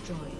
Destroyed.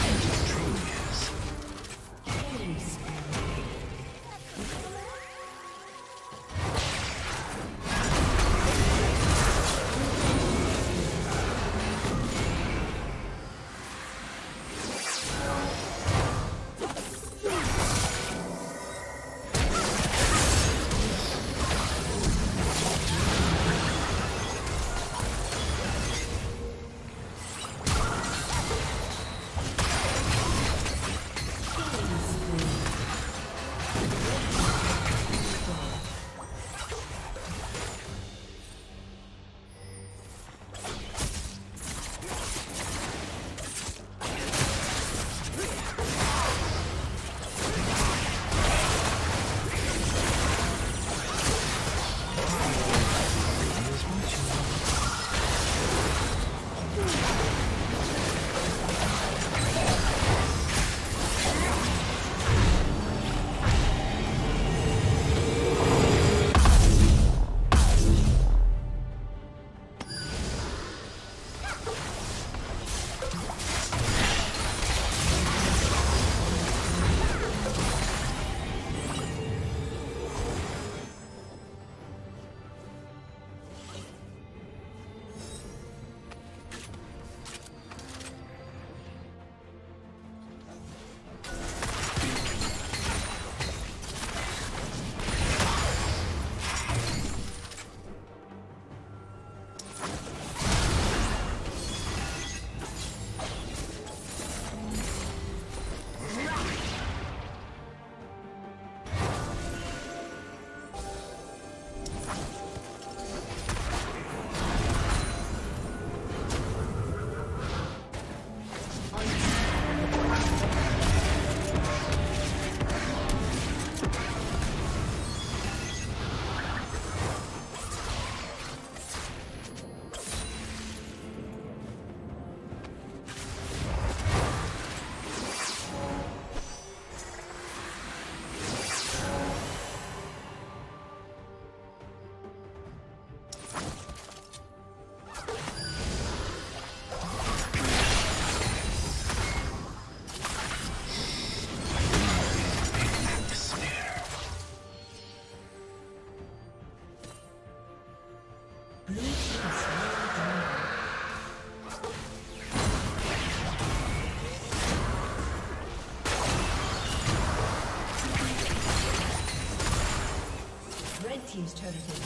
Team's turret has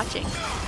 watching.